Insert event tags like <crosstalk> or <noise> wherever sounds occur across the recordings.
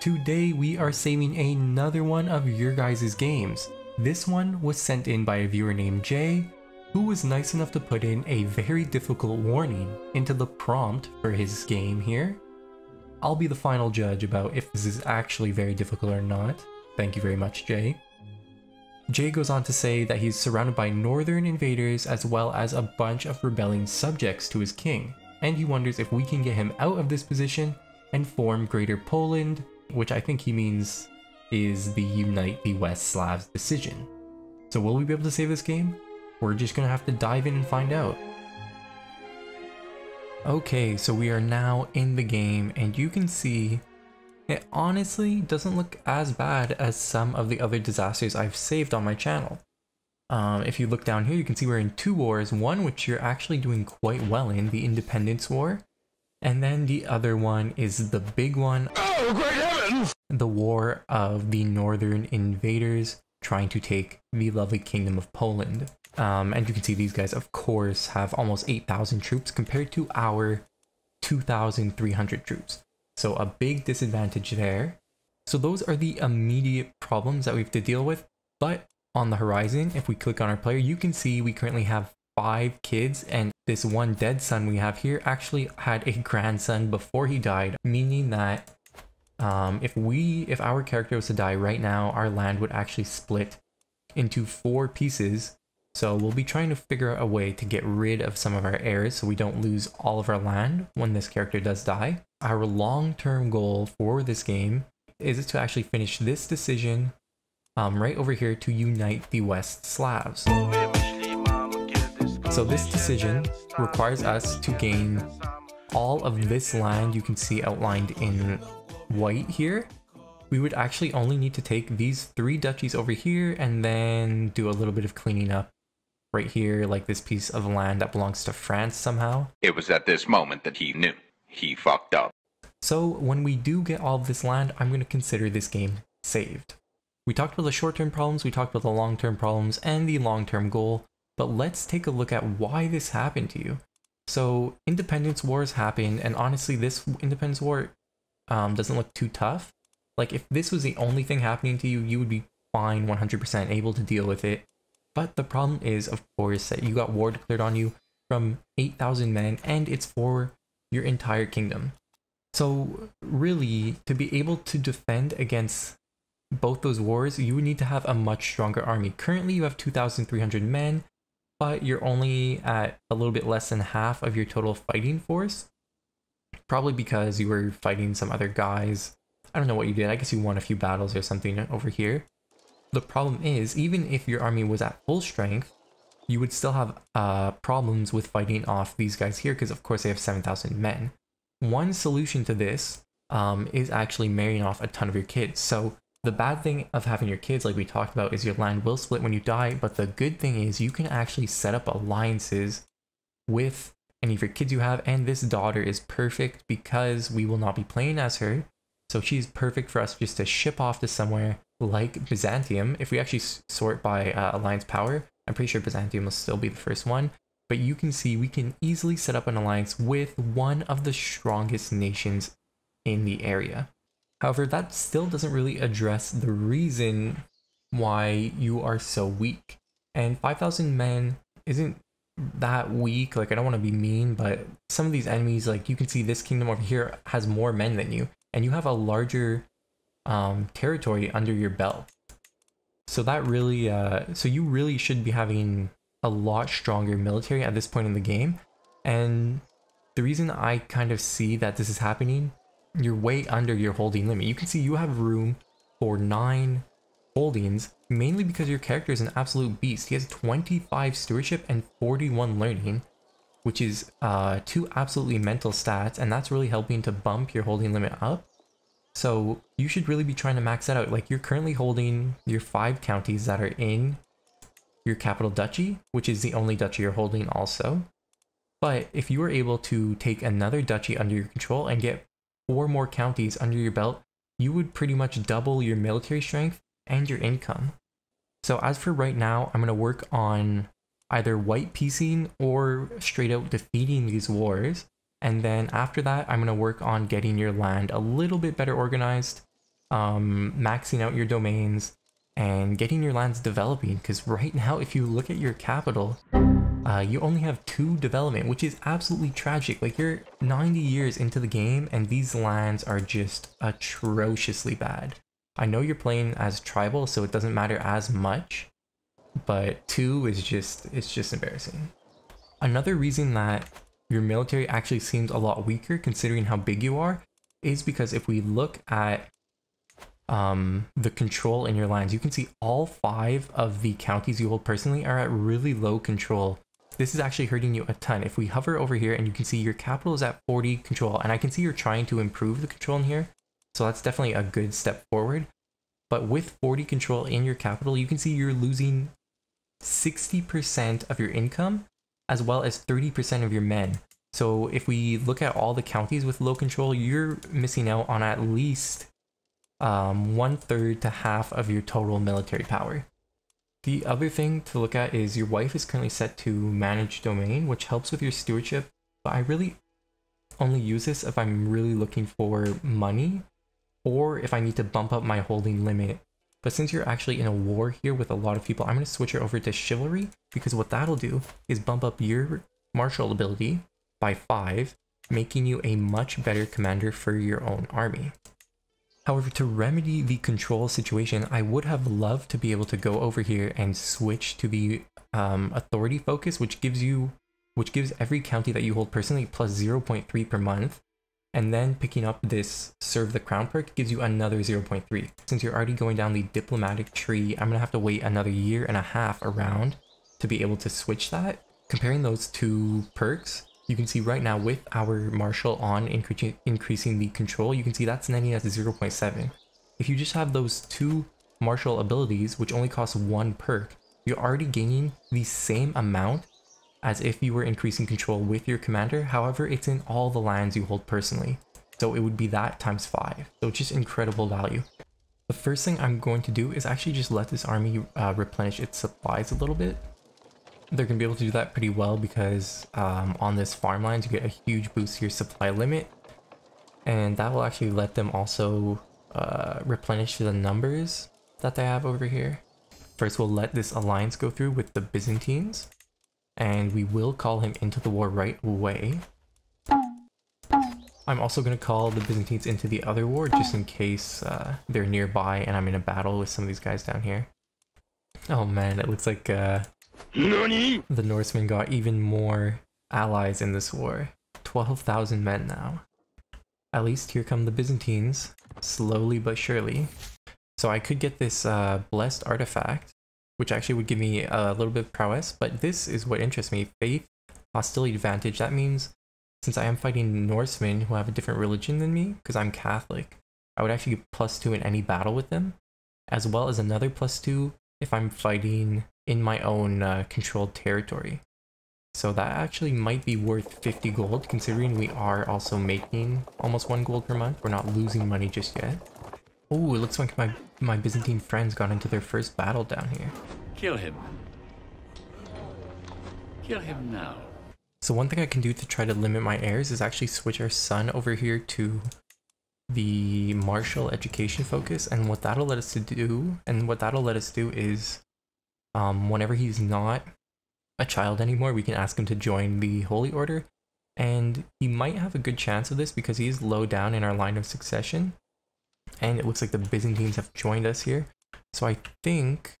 Today we are saving another one of your guys' games. This one was sent in by a viewer named Jay, who was nice enough to put in a very difficult warning into the prompt for his game here. I'll be the final judge about if this is actually very difficult or not. Thank you very much, Jay. Jay goes on to say that he's surrounded by northern invaders as well as a bunch of rebelling subjects to his king, and he wonders if we can get him out of this position and form Greater Poland, which I think he means is the Unite the West Slavs decision. So will we be able to save this game? We're just gonna have to dive in and find out. Okay, so we are now in the game and you can see it honestly doesn't look as bad as some of the other disasters I've saved on my channel. Um, if you look down here, you can see we're in two wars, one which you're actually doing quite well in, the Independence War, and then the other one is the big one. Oh, heavens! The War of the Northern Invaders trying to take the lovely Kingdom of Poland. Um, and you can see these guys, of course, have almost 8,000 troops compared to our 2,300 troops. So a big disadvantage there. So those are the immediate problems that we have to deal with. But on the horizon, if we click on our player, you can see we currently have five kids and this one dead son we have here actually had a grandson before he died, meaning that um, if we, if our character was to die right now, our land would actually split into four pieces. So we'll be trying to figure out a way to get rid of some of our heirs so we don't lose all of our land when this character does die our long-term goal for this game is to actually finish this decision um, right over here to unite the West Slavs. So this decision requires us to gain all of this land you can see outlined in white here. We would actually only need to take these three duchies over here and then do a little bit of cleaning up right here, like this piece of land that belongs to France somehow. It was at this moment that he knew. He fucked up. So when we do get all of this land, I'm going to consider this game saved. We talked about the short-term problems, we talked about the long-term problems, and the long-term goal, but let's take a look at why this happened to you. So independence wars happened, and honestly, this independence war um, doesn't look too tough. Like if this was the only thing happening to you, you would be fine, 100% able to deal with it. But the problem is, of course, that you got war declared on you from 8,000 men, and it's for your entire kingdom. So really, to be able to defend against both those wars, you would need to have a much stronger army. Currently, you have 2,300 men, but you're only at a little bit less than half of your total fighting force. Probably because you were fighting some other guys. I don't know what you did. I guess you won a few battles or something over here. The problem is, even if your army was at full strength, you would still have uh, problems with fighting off these guys here because of course they have 7,000 men. One solution to this um, is actually marrying off a ton of your kids. So the bad thing of having your kids, like we talked about, is your land will split when you die. But the good thing is you can actually set up alliances with any of your kids you have. And this daughter is perfect because we will not be playing as her. So she's perfect for us just to ship off to somewhere like Byzantium. If we actually sort by uh, alliance power, I'm pretty sure Byzantium will still be the first one but you can see we can easily set up an alliance with one of the strongest nations in the area. However, that still doesn't really address the reason why you are so weak. And 5,000 men isn't that weak. Like, I don't want to be mean, but some of these enemies, like, you can see this kingdom over here has more men than you, and you have a larger um, territory under your belt. So that really, uh, so you really should be having a lot stronger military at this point in the game. And the reason I kind of see that this is happening, you're way under your holding limit. You can see you have room for nine holdings, mainly because your character is an absolute beast. He has 25 stewardship and 41 learning, which is uh, two absolutely mental stats, and that's really helping to bump your holding limit up. So you should really be trying to max that out. Like you're currently holding your five counties that are in your capital duchy, which is the only duchy you're holding also. But if you were able to take another duchy under your control and get four more counties under your belt, you would pretty much double your military strength and your income. So as for right now, I'm going to work on either white piecing or straight out defeating these wars. And then after that, I'm going to work on getting your land a little bit better organized um, maxing out your domains, and getting your lands developing. Because right now, if you look at your capital, uh, you only have two development, which is absolutely tragic. Like you're 90 years into the game, and these lands are just atrociously bad. I know you're playing as tribal, so it doesn't matter as much, but two is just it's just embarrassing. Another reason that your military actually seems a lot weaker considering how big you are is because if we look at um, the control in your lands, you can see all five of the counties you hold personally are at really low control. This is actually hurting you a ton. If we hover over here and you can see your capital is at 40 control, and I can see you're trying to improve the control in here, so that's definitely a good step forward. But with 40 control in your capital, you can see you're losing 60% of your income as well as 30% of your men. So if we look at all the counties with low control, you're missing out on at least um, one third to half of your total military power. The other thing to look at is your wife is currently set to manage domain, which helps with your stewardship, but I really only use this if I'm really looking for money or if I need to bump up my holding limit but since you're actually in a war here with a lot of people, I'm going to switch it over to Chivalry because what that'll do is bump up your martial ability by 5, making you a much better commander for your own army. However, to remedy the control situation, I would have loved to be able to go over here and switch to the um, authority focus, which gives you, which gives every county that you hold personally plus 0.3 per month, and then picking up this serve the crown perk gives you another 0.3. Since you're already going down the diplomatic tree, I'm gonna have to wait another year and a half around to be able to switch that. Comparing those two perks, you can see right now with our marshal on incre increasing the control, you can see that's netting at 0.7. If you just have those two martial abilities, which only cost one perk, you're already gaining the same amount as if you were increasing control with your commander. However, it's in all the lands you hold personally. So it would be that times 5. So just incredible value. The first thing I'm going to do is actually just let this army uh, replenish its supplies a little bit. They're going to be able to do that pretty well because um, on this farmlands you get a huge boost to your supply limit. And that will actually let them also uh, replenish the numbers that they have over here. First we'll let this alliance go through with the Byzantines and we will call him into the war right away. I'm also going to call the Byzantines into the other war just in case uh, they're nearby and I'm in a battle with some of these guys down here. Oh man, it looks like uh, the Norsemen got even more allies in this war. 12,000 men now. At least here come the Byzantines, slowly but surely. So I could get this uh, blessed artifact which actually would give me a little bit of prowess, but this is what interests me. Faith, hostility advantage, that means since I am fighting Norsemen who have a different religion than me, because I'm Catholic, I would actually get plus two in any battle with them, as well as another plus two if I'm fighting in my own uh, controlled territory. So that actually might be worth 50 gold, considering we are also making almost one gold per month. We're not losing money just yet. Oh, it looks like my, my Byzantine friends got into their first battle down here. Kill him. Kill him now. So one thing I can do to try to limit my heirs is actually switch our son over here to the martial education focus and what that'll let us to do and what that'll let us do is um, whenever he's not a child anymore we can ask him to join the holy order and he might have a good chance of this because he's low down in our line of succession and it looks like the Byzantines have joined us here. So I think,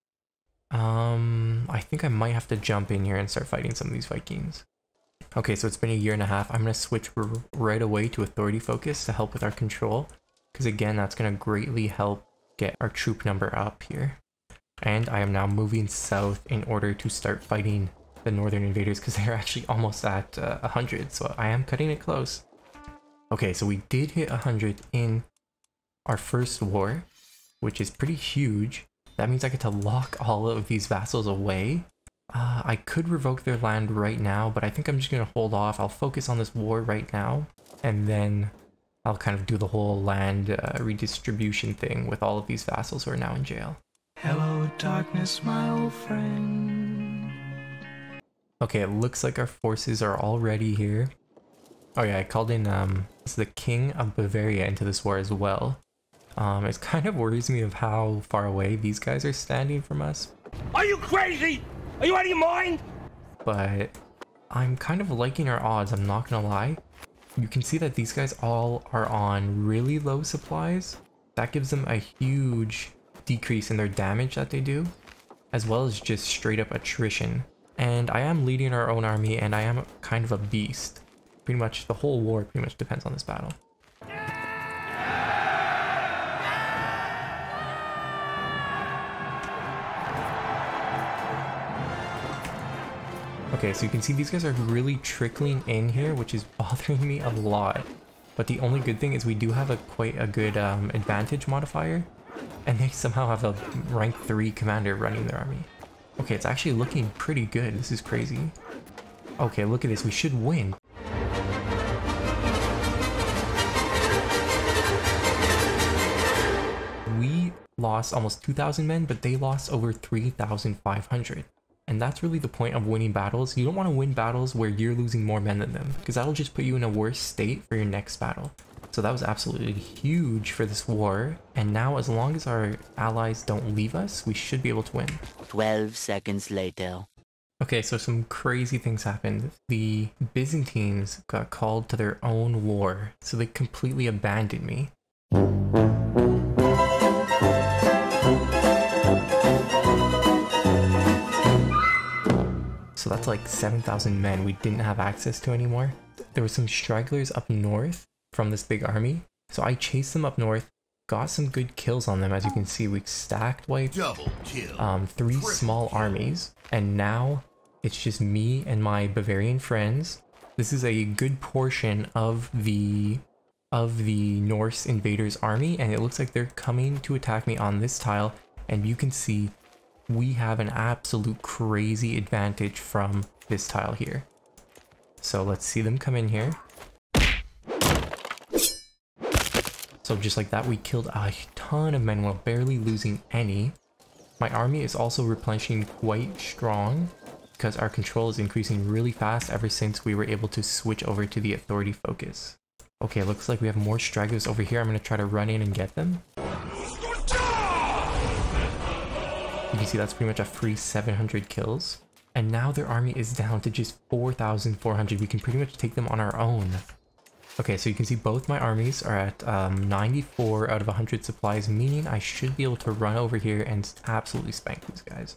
um, I think I might have to jump in here and start fighting some of these Vikings. Okay, so it's been a year and a half. I'm going to switch right away to authority focus to help with our control. Because again, that's going to greatly help get our troop number up here. And I am now moving south in order to start fighting the northern invaders because <laughs> they're actually almost at uh, 100. So I am cutting it close. Okay, so we did hit 100 in our first war, which is pretty huge. That means I get to lock all of these vassals away. Uh, I could revoke their land right now, but I think I'm just going to hold off. I'll focus on this war right now, and then I'll kind of do the whole land uh, redistribution thing with all of these vassals who are now in jail. Hello, darkness, my old friend. Okay, it looks like our forces are already here. Oh yeah, I called in um, the King of Bavaria into this war as well. Um, it kind of worries me of how far away these guys are standing from us, Are you crazy? Are you out of your mind? but I'm kind of liking our odds, I'm not gonna lie. You can see that these guys all are on really low supplies. That gives them a huge decrease in their damage that they do, as well as just straight up attrition. And I am leading our own army and I am kind of a beast. Pretty much the whole war pretty much depends on this battle. Okay, so you can see these guys are really trickling in here, which is <laughs> bothering me a lot. But the only good thing is we do have a quite a good um, advantage modifier, and they somehow have a rank 3 commander running their army. Okay, it's actually looking pretty good. This is crazy. Okay, look at this. We should win. We lost almost 2,000 men, but they lost over 3,500. And that's really the point of winning battles. You don't want to win battles where you're losing more men than them, because that'll just put you in a worse state for your next battle. So that was absolutely huge for this war. And now, as long as our allies don't leave us, we should be able to win. 12 seconds later. Okay, so some crazy things happened. The Byzantines got called to their own war, so they completely abandoned me. That's like 7,000 men we didn't have access to anymore. There were some stragglers up north from this big army, so I chased them up north, got some good kills on them. As you can see, we stacked kill. um, three small armies, and now it's just me and my Bavarian friends. This is a good portion of the of the Norse invaders army, and it looks like they're coming to attack me on this tile. And you can see we have an absolute crazy advantage from this tile here. So let's see them come in here. So just like that, we killed a ton of men while barely losing any. My army is also replenishing quite strong because our control is increasing really fast ever since we were able to switch over to the authority focus. Okay, looks like we have more stragglers over here. I'm going to try to run in and get them. You can see that's pretty much a free 700 kills. And now their army is down to just 4,400. We can pretty much take them on our own. Okay, so you can see both my armies are at um, 94 out of 100 supplies, meaning I should be able to run over here and absolutely spank these guys.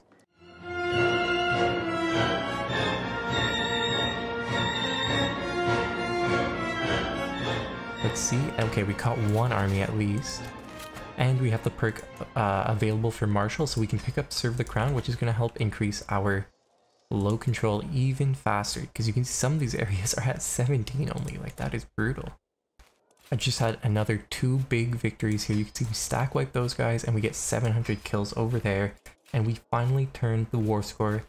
Let's see. Okay, we caught one army at least. And we have the perk uh, available for Martial, so we can pick up Serve the Crown, which is going to help increase our low control even faster. Because you can see some of these <laughs> areas are at 17 only. Like, that is brutal. I just had another two big victories here. You can see we stack wipe those guys, and we get 700 kills over there. And we finally turned the war score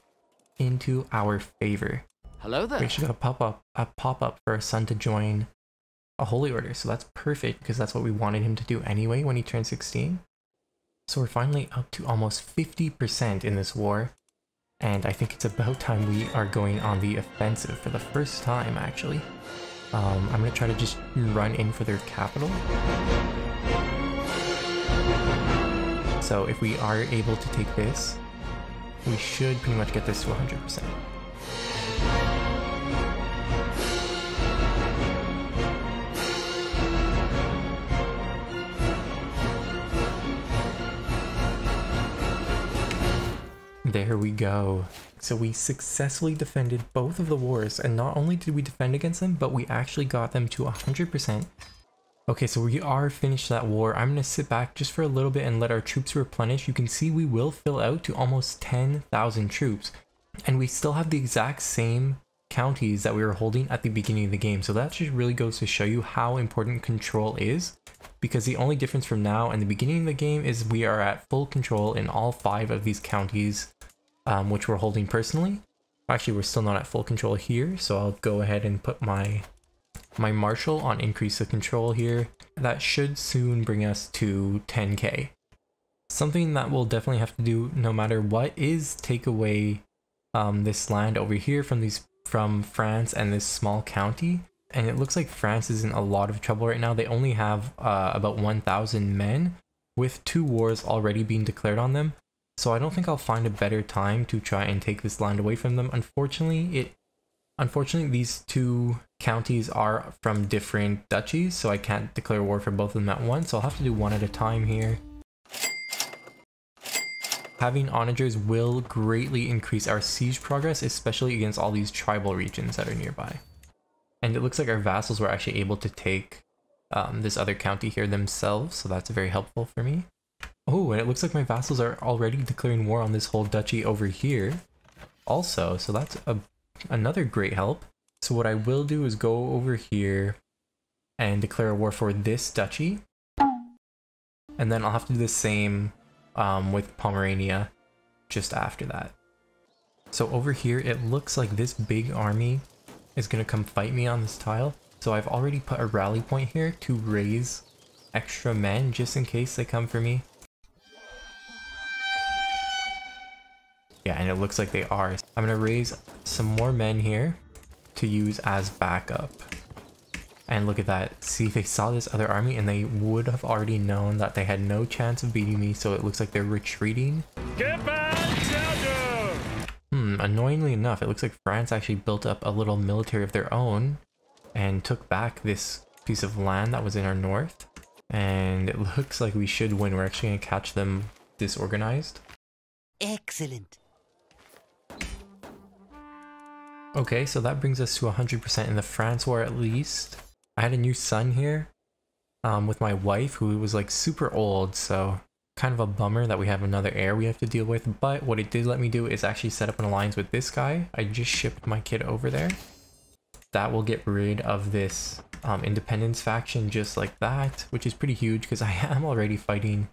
into our favor. Hello there. We actually got a pop up a pop up for our son to join a holy order, so that's perfect because that's what we wanted him to do anyway when he turned 16. So we're finally up to almost 50% in this war, and I think it's about time we are going on the offensive for the first time actually. Um, I'm gonna try to just run in for their capital. So if we are able to take this, we should pretty much get this to 100%. There we go. So we successfully defended both of the wars, and not only did we defend against them, but we actually got them to 100%. Okay, so we are finished that war. I'm going to sit back just for a little bit and let our troops replenish. You can see we will fill out to almost 10,000 troops. And we still have the exact same counties that we were holding at the beginning of the game. So that just really goes to show you how important control is. Because the only difference from now and the beginning of the game is we are at full control in all five of these counties um, which we're holding personally. Actually, we're still not at full control here, so I'll go ahead and put my my marshal on increase of control here. That should soon bring us to 10k. Something that we'll definitely have to do no matter what is take away um, this land over here from these from France and this small county. and it looks like France is in a lot of trouble right now. They only have uh, about 1,000 men, with two wars already being declared on them. So I don't think I'll find a better time to try and take this land away from them. Unfortunately, it unfortunately these two counties are from different duchies, so I can't declare war for both of them at once. So I'll have to do one at a time here. Having onagers will greatly increase our siege progress, especially against all these tribal regions that are nearby. And it looks like our vassals were actually able to take um, this other county here themselves, so that's very helpful for me. Oh, and it looks like my vassals are already declaring war on this whole duchy over here also, so that's a, another great help. So what I will do is go over here and declare a war for this duchy. And then I'll have to do the same um, with Pomerania just after that. So over here, it looks like this big army is going to come fight me on this tile. So I've already put a rally point here to raise extra men just in case they come for me. Yeah, and it looks like they are. I'm going to raise some more men here to use as backup. And look at that. See, they saw this other army and they would have already known that they had no chance of beating me, so it looks like they're retreating. Get back, soldier! Hmm, annoyingly enough, it looks like France actually built up a little military of their own and took back this piece of land that was in our north. And it <laughs> looks like we should win. We're actually going to catch them disorganized. Excellent. Okay, so that brings us to 100% in the France war at least. I had a new son here um, with my wife who was like super old, so kind of a bummer that we have another heir we have to deal with. But what it did let me do is actually set up an alliance with this guy. I just shipped my kid over there. That will get rid of this um, independence faction just like that, which is pretty huge because <laughs> I am already fighting.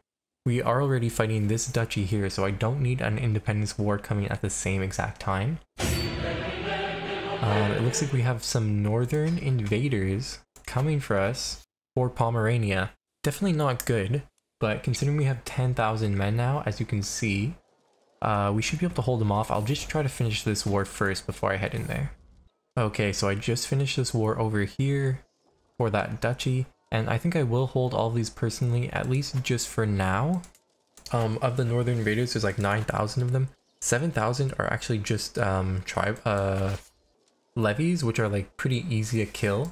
We are already fighting this duchy here, so I don't need an independence war coming at the same exact time. Um, it looks like we have some northern invaders coming for us for Pomerania. Definitely not good, but considering we have 10,000 men now, as you can see, uh, we should be able to hold them off. I'll just try to finish this war first before I head in there. Okay, so I just finished this war over here for that duchy, and I think I will hold all these personally, at least just for now. Um, of the northern raiders, there's like 9,000 of them. 7,000 are actually just um, tribe uh, levies, which are like pretty easy to kill.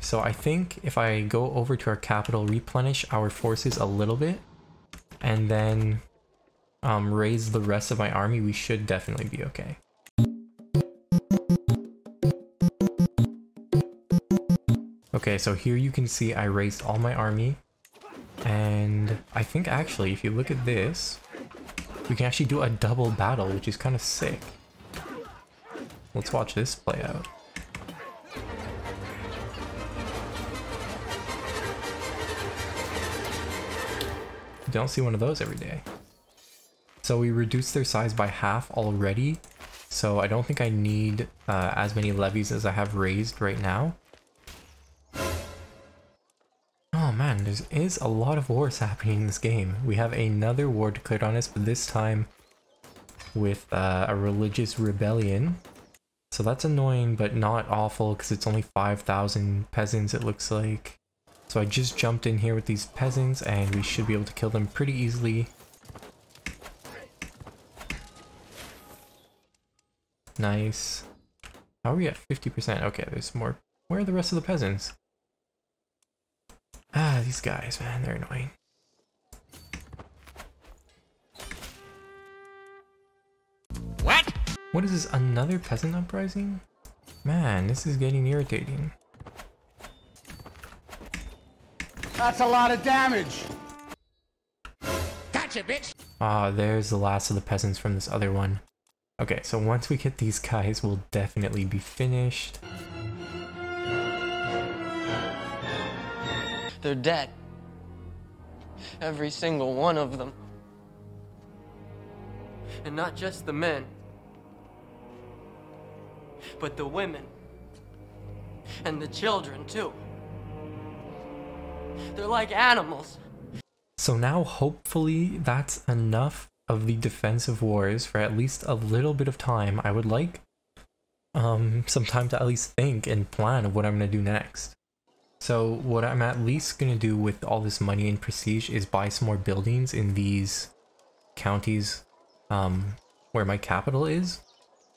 So I think if I go over to our capital, replenish our forces a little bit, and then um, raise the rest of my army, we should definitely be okay. Okay, so here you can see I raised all my army, and I think actually if you look at this, we can actually do a double battle, which is kind of sick. Let's watch this play out. Don't see one of those every day. So we reduced their size by half already, so I don't think I need uh, as many levies as I have raised right now. Oh man, there is a lot of wars happening in this game. We have another war declared on us, but this time with uh, a religious rebellion. So that's annoying, but not awful because it's only 5,000 peasants it looks like. So I just jumped in here with these peasants and we should be able to kill them pretty easily. Nice. How are we at 50%? Okay, there's more. Where are the rest of the peasants? Ah, these guys, man, they're annoying. What? What is this, another peasant uprising? Man, this is getting irritating. That's a lot of damage. Gotcha, bitch. Ah, there's the last of the peasants from this other one. Okay, so once we get these guys, we'll definitely be finished. They're dead. Every single one of them. And not just the men, but the women. And the children, too. They're like animals. So now hopefully that's enough of the defensive wars for at least a little bit of time. I would like um, some time to at least think and plan of what I'm going to do next. So what I'm at least going to do with all this money and prestige is buy some more buildings in these counties um, where my capital is.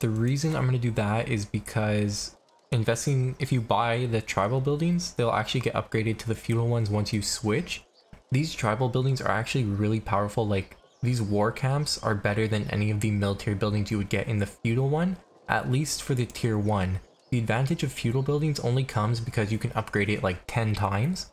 The reason I'm going to do that is because investing, if you buy the tribal buildings, they'll actually get upgraded to the feudal ones once you switch. These tribal buildings are actually really powerful, like these war camps are better than any of the military buildings you would get in the feudal one, at least for the tier 1. The advantage of feudal buildings only comes because you can upgrade it like 10 times.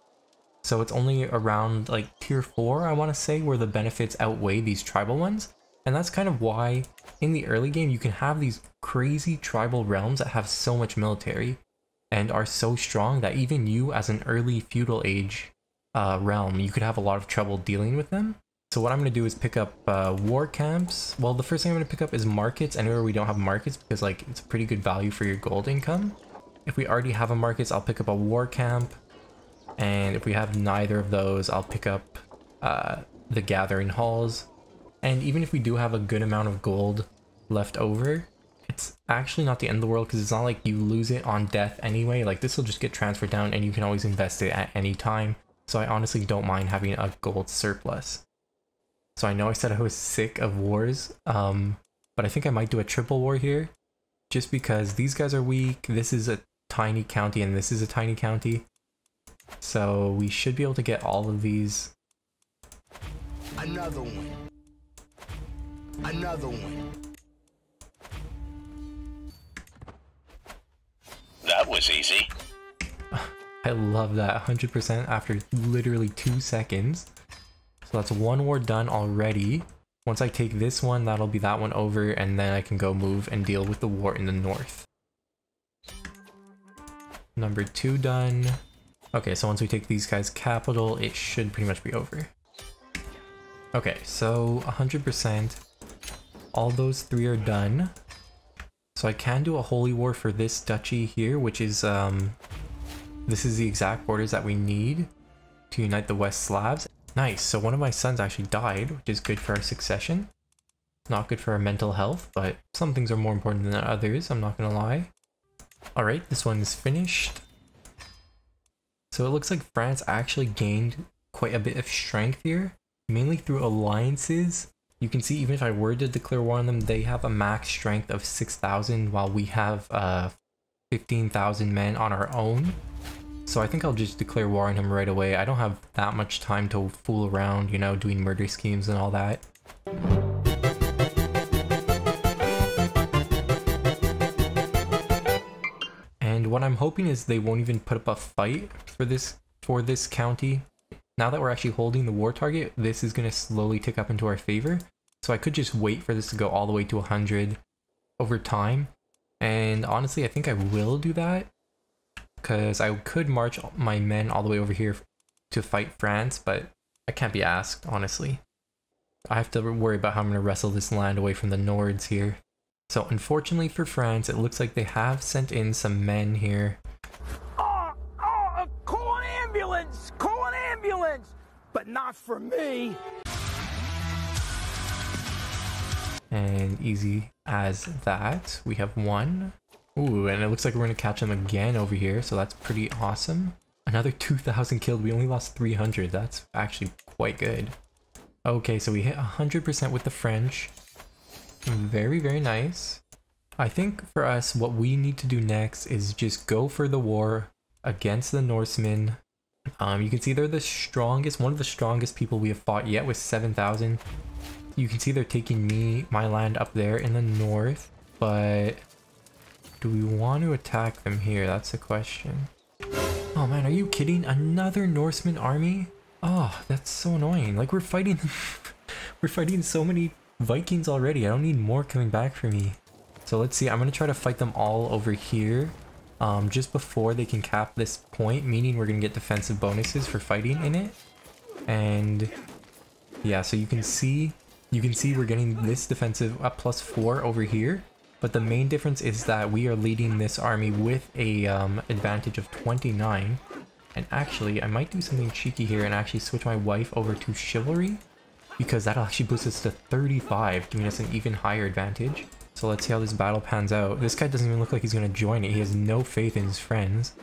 So it's only around like tier 4 I want to say where the benefits outweigh these tribal ones. And that's kind of why in the early game you can have these crazy tribal realms that have so much military and are so strong that even you as an early feudal age uh, realm, you could have a lot of trouble dealing with them. So what I'm going to do is pick up uh, war camps. Well, the first thing I'm going to pick up is markets anywhere we don't have markets because like it's a pretty good value for your gold income. If we already have a markets, I'll pick up a war camp. And if we have neither of those, I'll pick up uh, the gathering halls. And even if we do have a good amount of gold left over, it's actually not the end of the world because it's not like you lose it on death anyway. Like this will just get transferred down and you can always invest it at any time. So I honestly don't mind having a gold surplus. So I know I said I was sick of wars, um, but I think I might do a triple war here. Just because these guys are weak, this is a tiny county, and this is a tiny county. So we should be able to get all of these. Another one. Another one. That was easy. I love that 100% after literally two seconds. So that's one war done already. Once I take this one, that'll be that one over, and then I can go move and deal with the war in the north. Number two done. Okay, so once we take these guys capital, it should pretty much be over. Okay, so 100%. All those three are done. So I can do a holy war for this duchy here, which is, um, this is the exact borders that we need to unite the West Slavs. Nice, so one of my sons actually died, which is good for our succession. Not good for our mental health, but some things are more important than others, I'm not gonna lie. Alright, this one is finished. So it looks like France actually gained quite a bit of strength here, mainly through alliances. You can see even if I were to declare war on them, they have a max strength of 6,000 while we have uh, 15,000 men on our own. So I think I'll just declare war on him right away. I don't have that much time to fool around, you know, doing murder schemes and all that. And what I'm hoping is they won't even put up a fight for this for this county. Now that we're actually holding the war target, this is going to slowly tick up into our favor. So I could just wait for this to go all the way to 100 over time. And honestly, I think I will do that because I could march my men all the way over here to fight France, but I can't be asked, honestly. I have to worry about how I'm going to wrestle this land away from the Nords here. So unfortunately for France, it looks like they have sent in some men here. Oh, oh, call an ambulance! Call ambulance! But not for me. And easy as that, we have won. Ooh, and it looks like we're to catch them again over here, so that's pretty awesome. Another 2,000 killed, we only lost 300, that's actually quite good. Okay, so we hit 100% with the French. Very, very nice. I think for us, what we need to do next is just go for the war against the Norsemen. Um, you can see they're the strongest, one of the strongest people we have fought yet with 7,000. You can see they're taking me, my land up there in the north, but do we want to attack them here? That's the question. Oh man, are you kidding? Another Norseman army? Oh, that's so annoying. Like we're fighting, <laughs> we're fighting so many Vikings already. I don't need more coming back for me. So let's see. I'm gonna try to fight them all over here, um, just before they can cap this point. Meaning we're gonna get defensive bonuses for fighting in it. And yeah, so you can see, you can see we're getting this defensive plus four over here. But the main difference is that we are leading this army with a um, advantage of 29. And actually, I might do something cheeky here and actually switch my wife over to chivalry. Because that'll actually boost us to 35, giving us an even higher advantage. So let's see how this battle pans out. This guy doesn't even look like he's gonna join it. He has no faith in his friends.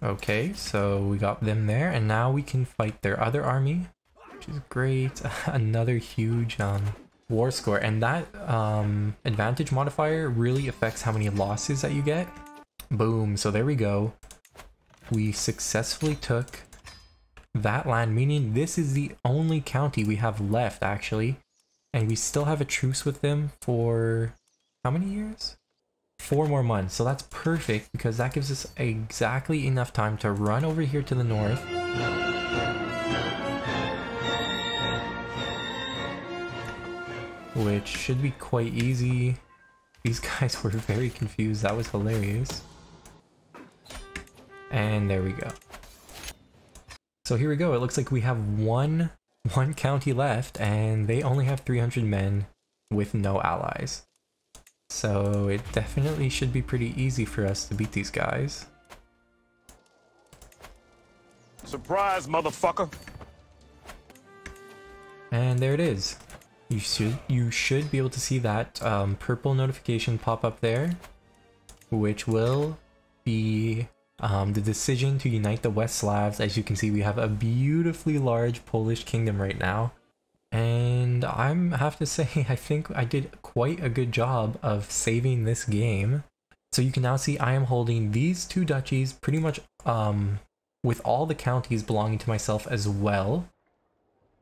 Okay, so we got them there, and now we can fight their other army, which is great. <laughs> Another huge um, war score, and that um, advantage modifier really affects how many losses that you get. Boom, so there we go. We successfully took that land, meaning this is the only county we have left, actually. And we still have a truce with them for how many years? Four more months. So that's perfect because that gives us exactly enough time to run over here to the north. Which should be quite easy. These <laughs> guys were very confused. That was hilarious. And there we go. So here we go. It looks like we have one one county left and they only have 300 men with no allies. So it definitely should be pretty easy for us to beat these guys. Surprise, motherfucker. And there it is. You should you should be able to see that um, purple notification pop up there, which will be um, the decision to unite the West Slavs. As you can see, we have a beautifully large Polish kingdom right now. And I have to say, <laughs> I think I did quite a good job of saving this game. So you can now see I am holding these two duchies pretty much um, with all the counties belonging to myself as well.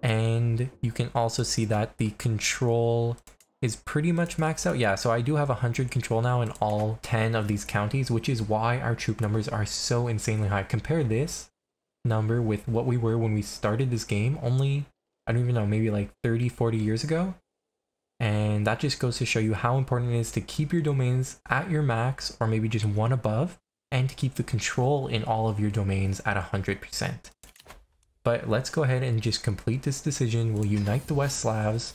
And you can also see that the control is pretty much maxed out. Yeah, so I do have 100 control now in all 10 of these counties, which is why our troop numbers are so insanely high. Compare this number with what we were when we started this game, only, I don't even know, maybe like 30, 40 years ago. And that just goes to show you how important it is to keep your domains at your max or maybe just one above and to keep the control in all of your domains at 100%. But let's go ahead and just complete this decision. We'll unite the West Slavs.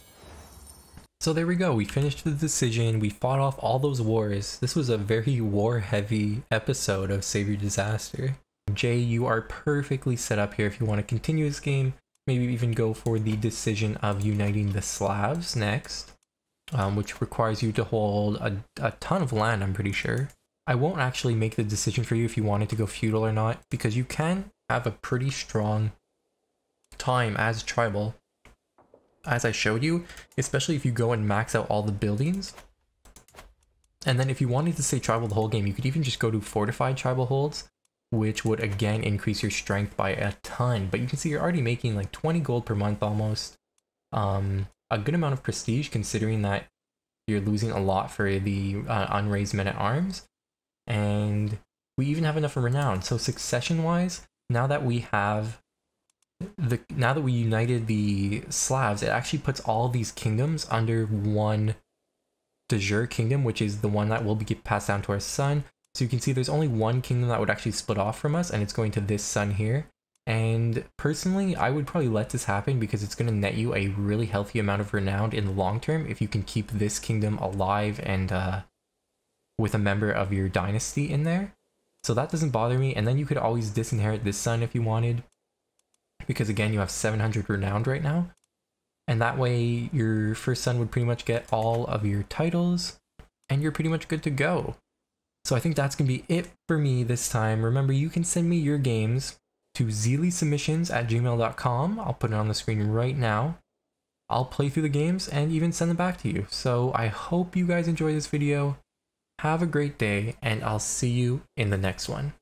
So there we go. We finished the decision. We fought off all those wars. This was a very war-heavy episode of Save Your Disaster. Jay, you are perfectly set up here if you want to continue this game. Maybe even go for the decision of uniting the Slavs next, um, which requires you to hold a, a ton of land, I'm pretty sure. I won't actually make the decision for you if you wanted to go feudal or not, because you can have a pretty strong time as tribal as I showed you, especially if you go and max out all the buildings. And then if you wanted to stay tribal the whole game, you could even just go to fortified tribal holds, which would again increase your strength by a ton. But you can see you're already making like 20 gold per month almost. Um, a good amount of prestige considering that you're losing a lot for the uh, unraised men at arms. And we even have enough renown. So succession wise, now that we have the now that we united the Slavs, it actually puts all these kingdoms under one de jure kingdom, which is the one that will be passed down to our son. So you can see there's only one kingdom that would actually split off from us, and it's going to this son here. And personally, I would probably let this happen because it's going to net you a really healthy amount of renown in the long term if you can keep this kingdom alive and uh, with a member of your dynasty in there. So that doesn't bother me. And then you could always disinherit this son if you wanted because again you have 700 renowned right now and that way your first son would pretty much get all of your titles and you're pretty much good to go so i think that's gonna be it for me this time. Remember you can send me your games to zieleysubmissions at gmail.com i'll put it on the screen right now. I'll play through the games and even send them back to you. So i hope you guys enjoy this video. Have a great day and i'll see you in the next one